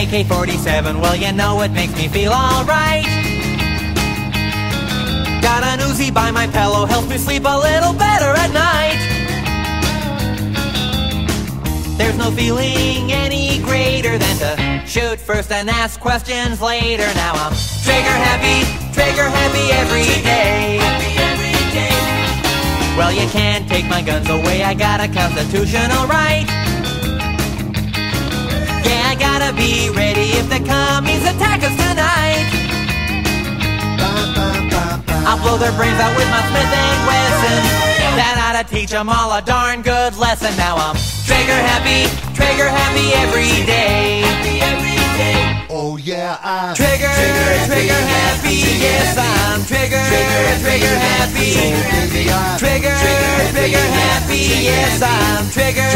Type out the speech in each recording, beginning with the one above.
AK-47, well you know it makes me feel alright. Got an Uzi by my pillow, helps me sleep a little better at night. There's no feeling any greater than to shoot first and ask questions later. Now I'm trigger happy, trigger happy every day. Well you can't take my guns away, I got a constitutional right Yeah, I gotta be ready if the commies attack us tonight I'll blow their brains out with my Smith and Wesson. That ought to teach them all a darn good lesson. Now I'm trigger happy, trigger happy every day. Oh yeah, I'm Trigger, trigger happy, yes I'm trigger, trigger happy. Trigger, trigger happy, yes I'm trigger,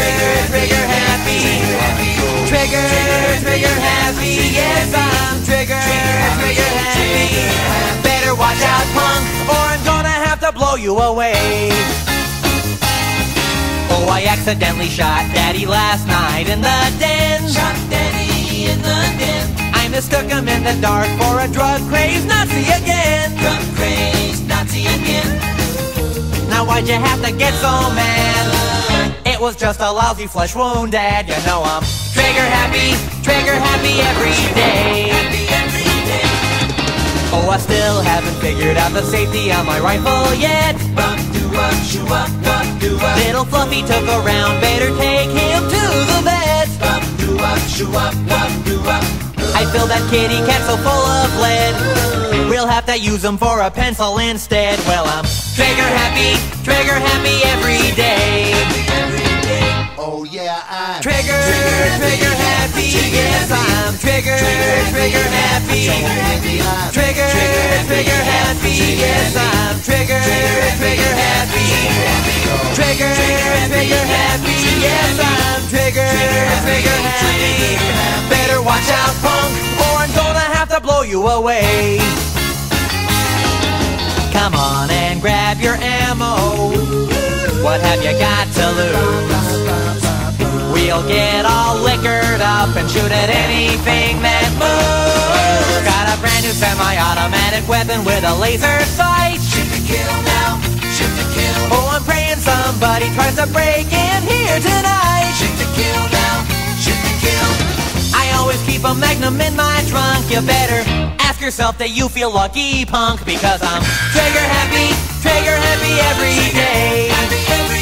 trigger happy. Trigger, trigger happy, yes I'm trigger, trigger happy. Better watch out, punk, or I'm gonna have to blow you away. Oh, I accidentally shot Daddy last night in the den. Shot Daddy in the den. Mistook him in the dark for a drug crazed Nazi again. Drug crazed Nazi again. Now why'd you have to get so mad? It was just a lousy flesh wound, Dad. You know I'm trigger happy, trigger happy every day. Oh, I still haven't figured out the safety on my rifle yet. Little Fluffy took a round, better take him to the vet. I filled that kitty cat so full of lead. We'll have to use him for a pencil instead. Well, I'm trigger happy, trigger happy every day. Oh yeah, I'm Trigger, trigger happy, yes I'm trigger, trigger happy. Trigger, trigger happy, yes I'm trigger, trigger happy. Trigger, trigger happy, yes I'm trigger, trigger happy. Watch out, punk, or I'm gonna have to blow you away. Come on and grab your ammo. What have you got to lose? We'll get all liquored up and shoot at anything that moves. Got a brand new semi-automatic weapon with a laser sight. Shoot to kill now, shoot to kill. Oh, I'm praying somebody tries to break in here tonight. A magnum in my trunk. You better ask yourself that you feel lucky, punk, because I'm trigger happy, trigger happy every day.